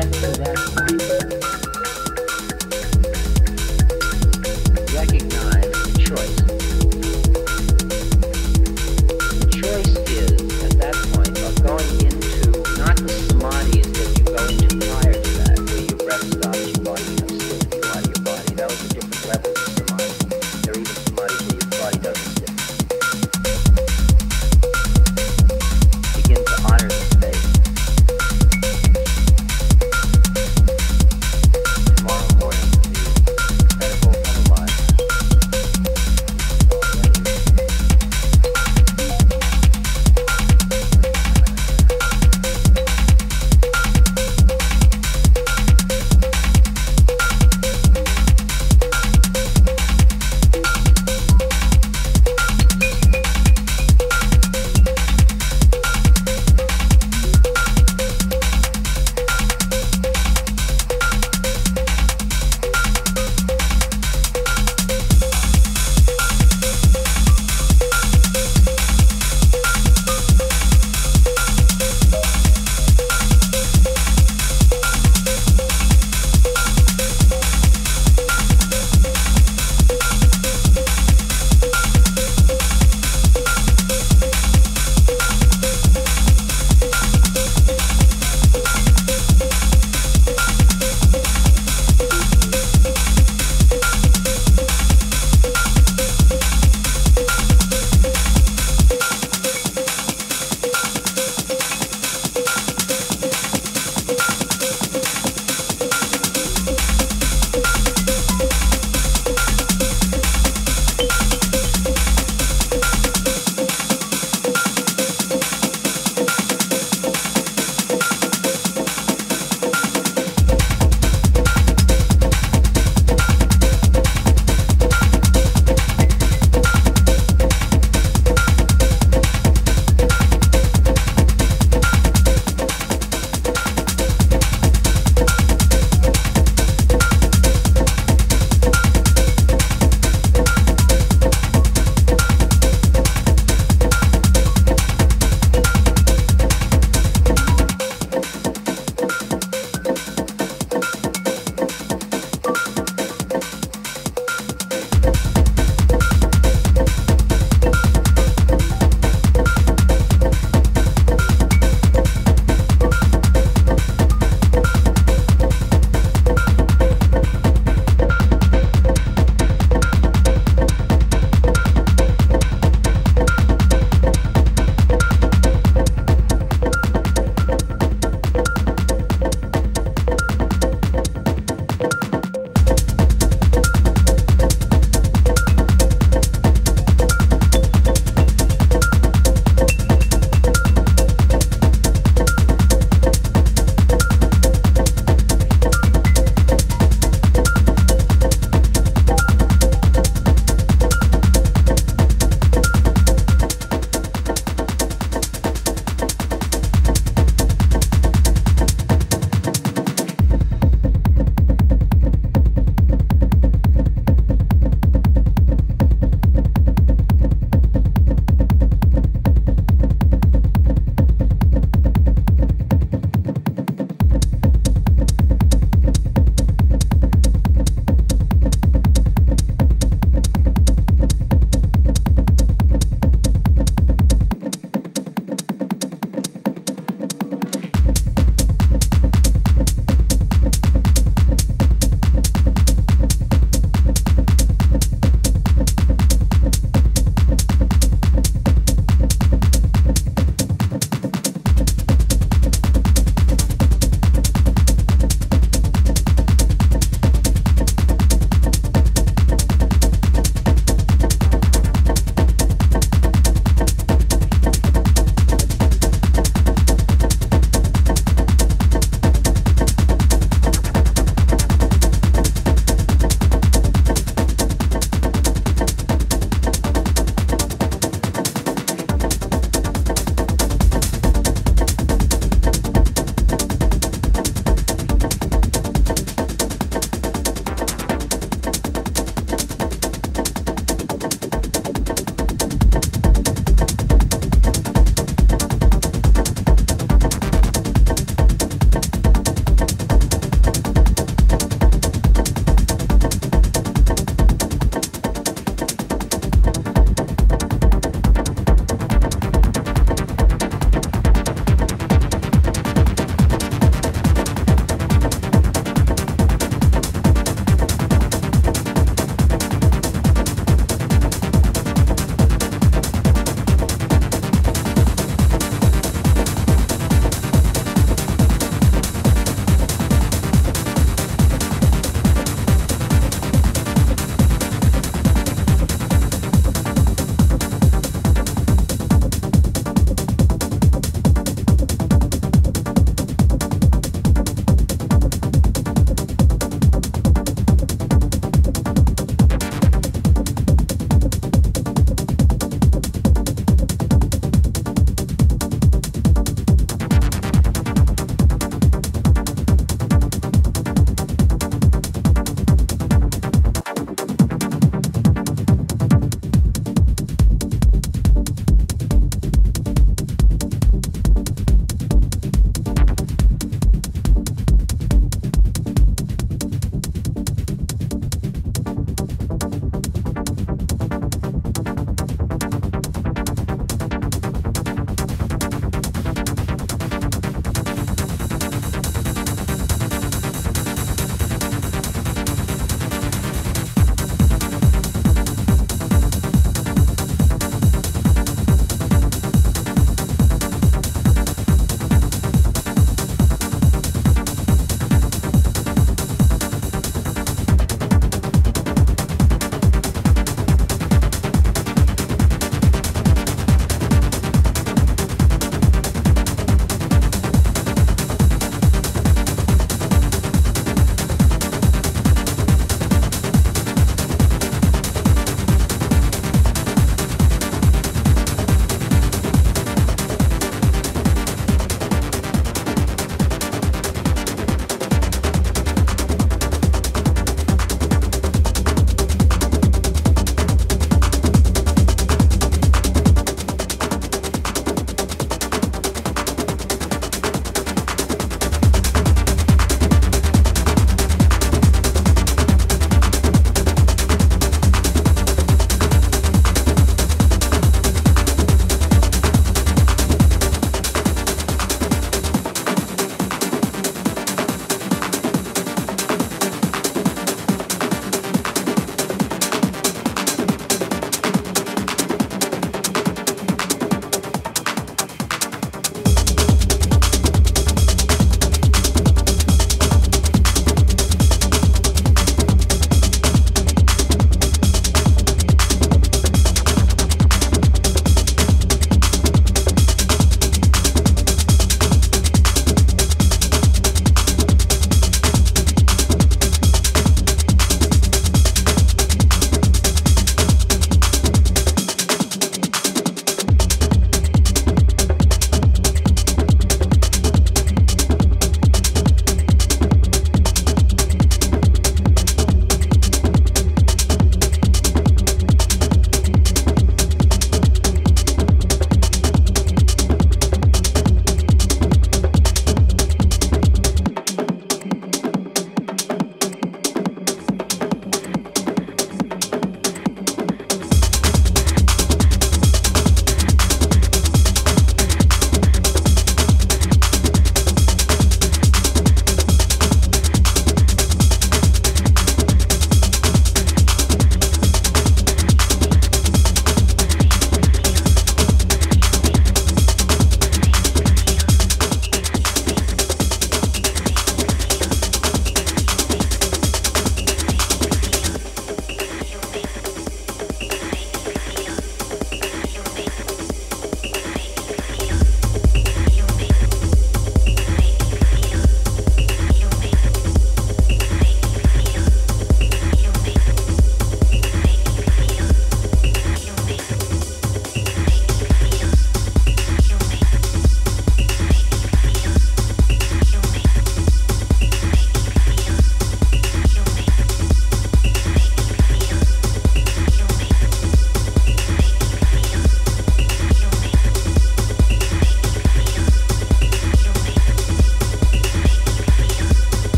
Jackson Brown.